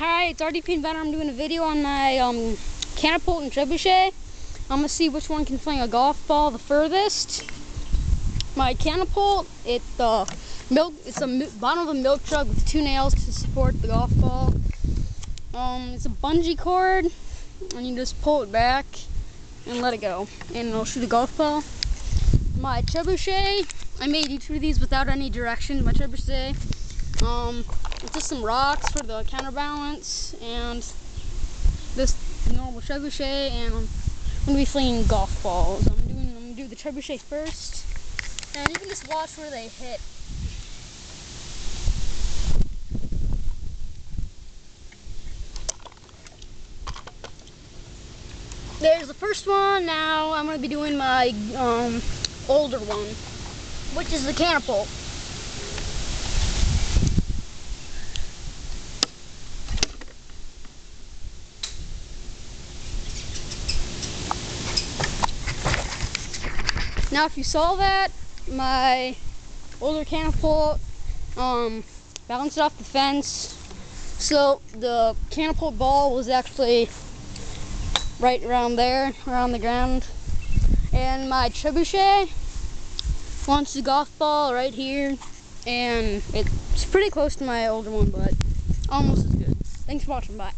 Hi, it's RDP Inventor. I'm doing a video on my um, catapult and trebuchet. I'm gonna see which one can fling a golf ball the furthest. My catapult, it uh, milk. It's a bottom of a milk jug with two nails to support the golf ball. Um, it's a bungee cord, and you just pull it back and let it go, and it'll shoot a golf ball. My trebuchet, I made each of these without any directions. My trebuchet. Um, just some rocks for the counterbalance and this normal trebuchet and I'm gonna be flinging golf balls. I'm doing I'm gonna do the trebuchet first. And you can just watch where they hit. There's the first one. Now I'm gonna be doing my um, older one, which is the catapult. Now, if you saw that, my older catapult um, bounced off the fence. So the catapult ball was actually right around there, around the ground. And my trebuchet launched the golf ball right here. And it's pretty close to my older one, but almost as good. Thanks for watching. Bye.